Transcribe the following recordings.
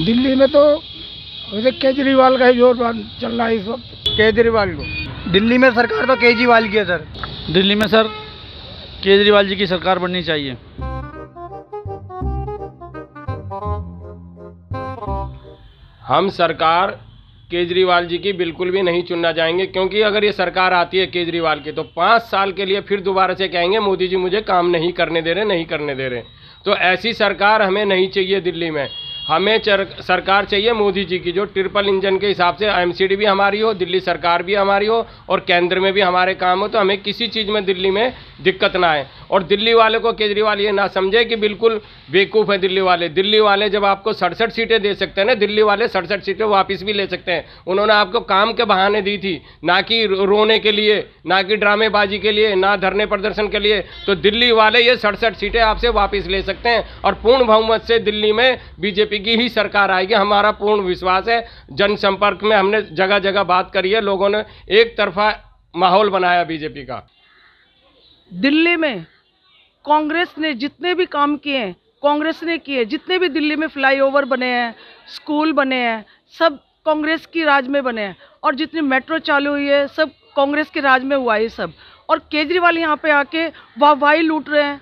दिल्ली में तो वैसे केजरीवाल का ही ज़ोर चल रहा है इस वक्त। केजरीवाल को? दिल्ली में सरकार तो केजरीवाल की है सर। दिल्ली में सर केजरीवाल जी की सरकार बननी चाहिए। हम सरकार केजरीवाल जी की बिल्कुल भी नहीं चुनना चाहेंगे क्योंकि अगर ये सरकार आती है केजरीवाल की तो पाँच साल के लिए फिर दोबारा से कहेंगे मोदी जी मुझे काम नहीं करने दे रहे नहीं करने दे रहे। तो ऐसी सरकार हमें नहीं चाहिए दिल्ली में। हमें चर, सरकार चाहिए मोदी जी की जो ट्रिपल इंजन के हिसाब से एमसीडी भी हमारी हो दिल्ली सरकार भी हमारी हो और केंद्र में भी हमारे काम हो तो हमें किसी चीज़ में दिल्ली में दिक्कत ना आए। और दिल्ली वाले को केजरीवाल ये ना समझे कि बिल्कुल बेवकूफ़ है दिल्ली वाले। दिल्ली वाले जब आपको सड़सठ सीटें दे सकते हैं ना दिल्ली वाले सड़सठ सीटें वापस भी ले सकते हैं। उन्होंने आपको काम के बहाने दी थी ना कि रोने के लिए ना कि ड्रामेबाजी के लिए ना धरने प्रदर्शन के लिए। तो दिल्ली वाले ये सड़सठ सीटें आपसे वापस ले सकते हैं और पूर्ण बहुमत से दिल्ली में बीजेपी की ही सरकार आएगी, हमारा पूर्ण विश्वास है। जनसंपर्क में हमने जगह जगह बात करी है, लोगों ने एक तरफा माहौल बनाया बीजेपी का। दिल्ली में कांग्रेस ने जितने भी काम किए हैं, कांग्रेस ने किए, जितने भी दिल्ली में फ्लाईओवर बने हैं, स्कूल बने हैं, सब कांग्रेस की राज में बने हैं, और जितनी मेट्रो चालू हुई है, सब कांग्रेस के राज में हुआ है सब। और केजरीवाल यहाँ पे आके वाहवाही लूट रहे हैं।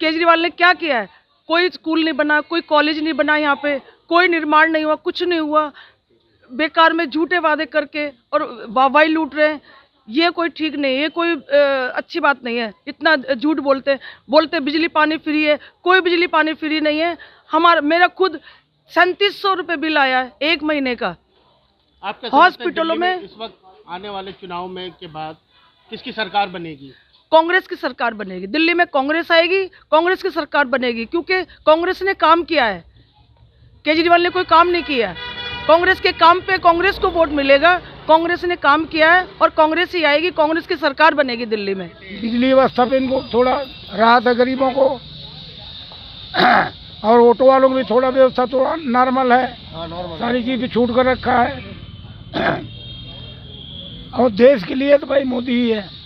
केजरीवाल ने क्या किया है? कोई स्कूल नहीं बना कोई कॉलेज नहीं बना यहाँ पे कोई निर्माण नहीं हुआ कुछ नहीं हुआ। बेकार में झूठे वादे करके और वाहवाही लूट रहे हैं। ये कोई ठीक नहीं है ये कोई आ, अच्छी बात नहीं है। इतना झूठ बोलते बोलते बिजली पानी फ्री है कोई बिजली पानी फ्री नहीं है। हमारा मेरा खुद सैंतीस सौ रुपये बिल आया है एक महीने का। हॉस्पिटलों में, में इस वक्त आने वाले चुनाव में के बाद किसकी सरकार बनेगी? कांग्रेस की सरकार बनेगी। दिल्ली में कांग्रेस आएगी कांग्रेस की सरकार बनेगी क्योंकि कांग्रेस ने काम किया है। केजरीवाल ने कोई काम नहीं किया। कांग्रेस के काम पे कांग्रेस को वोट मिलेगा। कांग्रेस ने काम किया है और कांग्रेस ही आएगी कांग्रेस की सरकार बनेगी दिल्ली में। बिजली व्यवस्था पे इनको थोड़ा राहत है गरीबों को। और ऑटो वालों को भी थोड़ा व्यवस्था थोड़ा नॉर्मल है। सारी चीज़ छूट कर रखा है। और देश के लिए तो भाई मोदी ही है।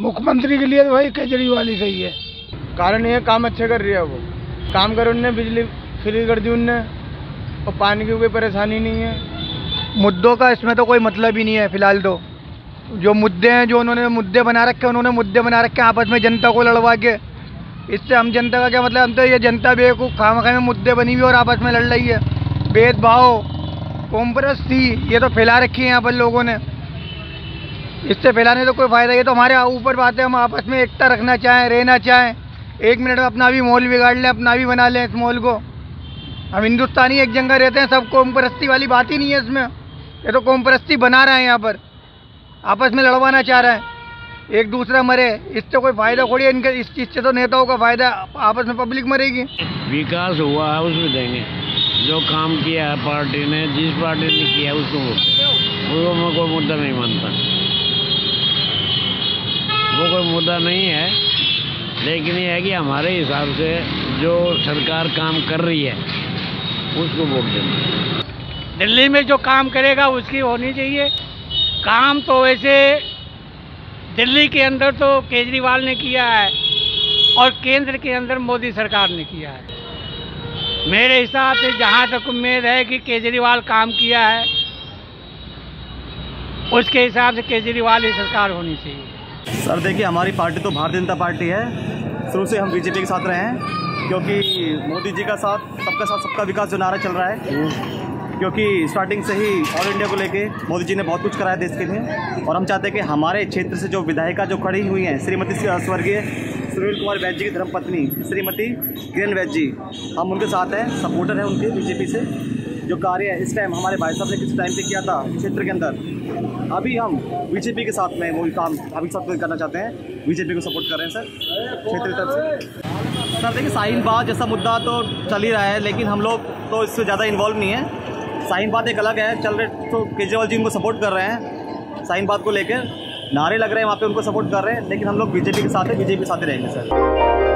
मुख्यमंत्री के लिए तो भाई केजरीवाल ही सही है। कारण ये काम अच्छे कर रही है वो। काम कर उनने बिजली फ्री कर दी उनने। और पानी की कोई परेशानी नहीं है। मुद्दों का इसमें तो कोई मतलब ही नहीं है फ़िलहाल तो। जो मुद्दे हैं जो उन्होंने मुद्दे बना रखे उन्होंने मुद्दे बना रखे आपस में जनता को लड़वा के। इससे हम जनता का क्या मतलब? हम तो ये जनता बेवकूफ़ खाम खाए में मुद्दे बनी हुई और आपस में लड़ रही है। भेदभाव कॉम्प्रेस थी ये तो फैला रखी है यहाँ पर लोगों ने। इससे फैलाने तो कोई फ़ायदा ये तो हमारे ऊपर बात है हम आपस में एकता रखना चाहें, रहना चाहें। एक मिनट में अपना भी मॉल बिगाड़ लें, अपना भी बना लें इस मॉल को। हम हिंदुस्तानी एक जगह रहते हैं, सब कौम परस्ती वाली बात ही नहीं है इसमें। ये तो कौम परस्ती बना रहे हैं यहाँ पर। आपस में लड़वाना चाह रहे हैं। एक दूसरा मरे, इससे कोई फ़ायदा है इनके, इस चीज़ से तो नेताओं का फ़ायदा आपस में पब्लिक मरेगी। विकास हुआ है, उसमें देंगे। जो काम किया है, पार्टी ने, जिस पार्टी ने किया उसको उसको मैं कोई मुद्दा नहीं मानता। वो कोई मुद्दा नहीं है, लेकिन ये है कि हमारे हिसाब से जो सरकार काम कर रही है, उसको वोट देना। दिल्ली में जो काम करेगा, उसकी होनी चाहिए। काम तो वैसे दिल्ली के अंदर तो केजरीवाल ने किया है, और केंद्र के अंदर मोदी सरकार ने किया है। मेरे हिसाब से जहाँ तक उम्मीद है कि केजरीवाल काम किया है, उसके हिसाब से केजरीवाल ही सरकार होनी चाहिए। सर, देखिए, हमारी पार्टी तो भारतीय जनता पार्टी है। शुरू से हम बीजेपी के साथ रहे हैं, क्योंकि मोदी जी का साथ, सबका साथ, सबका विकास जो नारा चल रहा है, क्योंकि स्टार्टिंग से ही ऑल इंडिया को लेके मोदी जी ने बहुत कुछ कराया देश के लिए। और हम चाहते हैं कि हमारे क्षेत्र से जो विधायिका जो खड़ी हुई हैं, श्रीमती स्वर्गीय सुनील कुमार वैद्य जी की धर्मपत्नी, श्रीमती किरण वैद्य जी। हम उनके साथ हैं सपोर्टर हैं उनके बीजेपी से, जो कार्य है। इस टाइम हमारे भाई साहब ने किस टाइम पे किया था? क्षेत्र के अंदर। अभी हम बीजेपी के साथ में वो काम अभी साथ करना चाहते हैं। बीजेपी को सपोर्ट कर रहे हैं सर क्षेत्र की तरफ़ से। सर देखिए, साइन बात जैसा मुद्दा तो चल ही रहा है, लेकिन हम लोग तो इससे ज़्यादा इन्वॉल्व नहीं है। साइन बात एक अलग है, चल रहे तो केजरीवाल जी उनको सपोर्ट कर रहे हैं। साइन बात को लेकर नारे लग रहे हैं, वहाँ पे उनको सपोर्ट कर रहे हैं, लेकिन हम लोग बीजेपी के साथ हैं बीजेपी के साथ ही रहेंगे सर